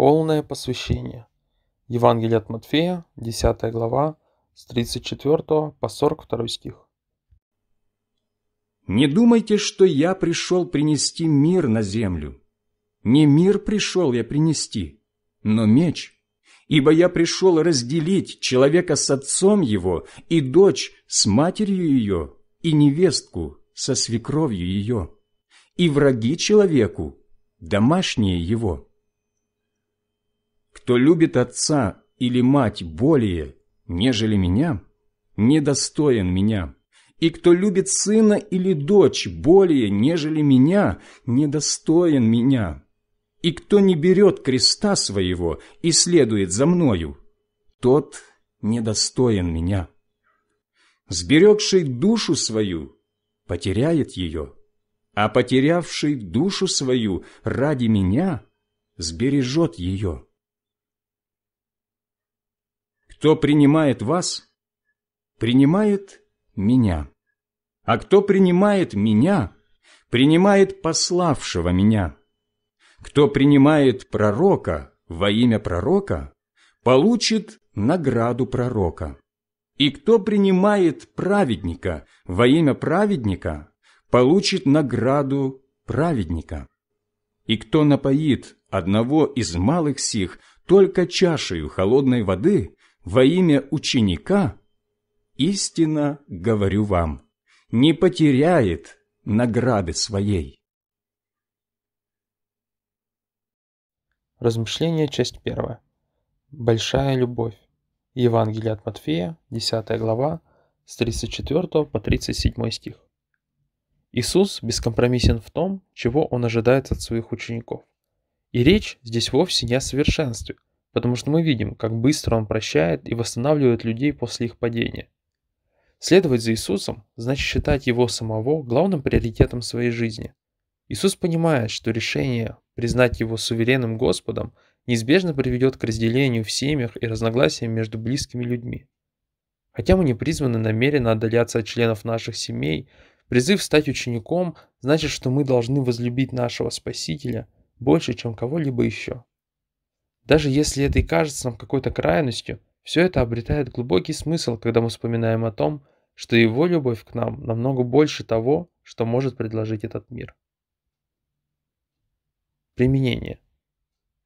Полное посвящение. Евангелие от Матфея, 10 глава, с 34 по 42 стих. Не думайте, что я пришел принести мир на землю. Не мир пришел я принести, но меч. Ибо я пришел разделить человека с отцом его, и дочь с матерью ее, и невестку со свекровью ее, и враги человеку, домашние его. Кто любит отца или мать более, нежели меня, недостоин меня. И кто любит сына или дочь более, нежели меня, недостоин меня. И кто не берет креста своего и следует за мною, тот недостоин меня. Сберегший душу свою потеряет ее, а потерявший душу свою ради меня сбережет ее. Кто принимает вас, принимает меня. А кто принимает меня, принимает пославшего меня. Кто принимает пророка во имя пророка, получит награду пророка. И кто принимает праведника во имя праведника, получит награду праведника. И кто напоит одного из малых сих только чашею холодной воды, во имя ученика, истинно говорю вам, не потеряет награды своей. Размышление, часть первая. Большая любовь. Евангелие от Матфея, 10 глава, с 34 по 37 стих. Иисус бескомпромиссен в том, чего Он ожидает от своих учеников. И речь здесь вовсе не о совершенстве – потому что мы видим, как быстро Он прощает и восстанавливает людей после их падения. Следовать за Иисусом значит считать Его самого главным приоритетом своей жизни. Иисус понимает, что решение признать Его суверенным Господом неизбежно приведет к разделению в семьях и разногласиям между близкими людьми. Хотя мы не призваны намеренно отдаляться от членов наших семей, призыв стать учеником значит, что мы должны возлюбить нашего Спасителя больше, чем кого-либо еще. Даже если это и кажется нам какой-то крайностью, все это обретает глубокий смысл, когда мы вспоминаем о том, что его любовь к нам намного больше того, что может предложить этот мир. Применение.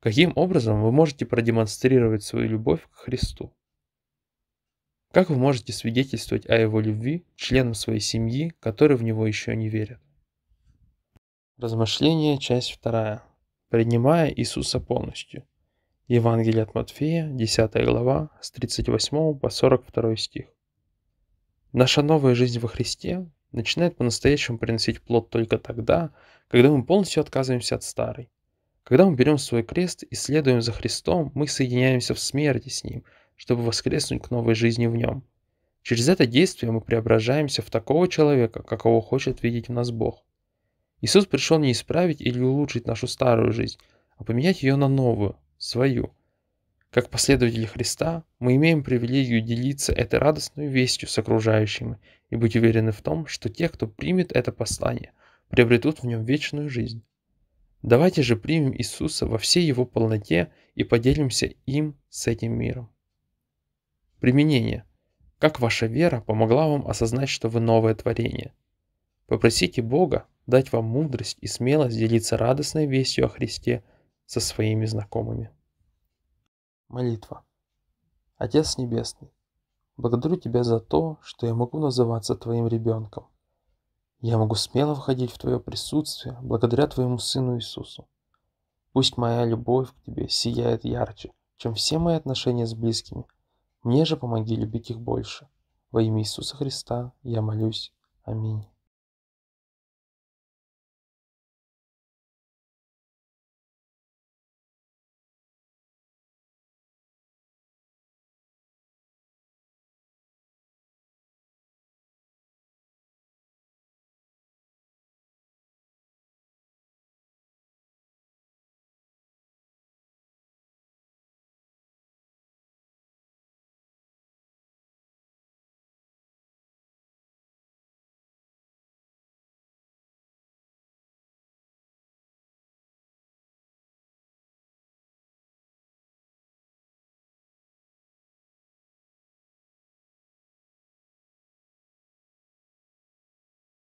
Каким образом вы можете продемонстрировать свою любовь к Христу? Как вы можете свидетельствовать о Его любви членам своей семьи, которые в Него еще не верят? Размышление, часть вторая. Принимая Иисуса полностью – Евангелие от Матфея, 10 глава, с 38 по 42 стих. Наша новая жизнь во Христе начинает по-настоящему приносить плод только тогда, когда мы полностью отказываемся от старой. Когда мы берем свой крест и следуем за Христом, мы соединяемся в смерти с Ним, чтобы воскреснуть к новой жизни в Нем. Через это действие мы преображаемся в такого человека, какого хочет видеть в нас Бог. Иисус пришел не исправить или улучшить нашу старую жизнь, а поменять ее на новую, свою. Как последователи Христа, мы имеем привилегию делиться этой радостной вестью с окружающими и быть уверены в том, что те, кто примет это послание, приобретут в нем вечную жизнь. Давайте же примем Иисуса во всей его полноте и поделимся им с этим миром. Применение. Как ваша вера помогла вам осознать, что вы новое творение? Попросите Бога дать вам мудрость и смелость делиться радостной вестью о Христе – со своими знакомыми. Молитва. Отец Небесный, благодарю Тебя за то, что я могу называться Твоим ребенком. Я могу смело входить в Твое присутствие благодаря Твоему Сыну Иисусу. Пусть моя любовь к Тебе сияет ярче, чем все мои отношения с близкими. Мне же помоги любить их больше. Во имя Иисуса Христа я молюсь. Аминь.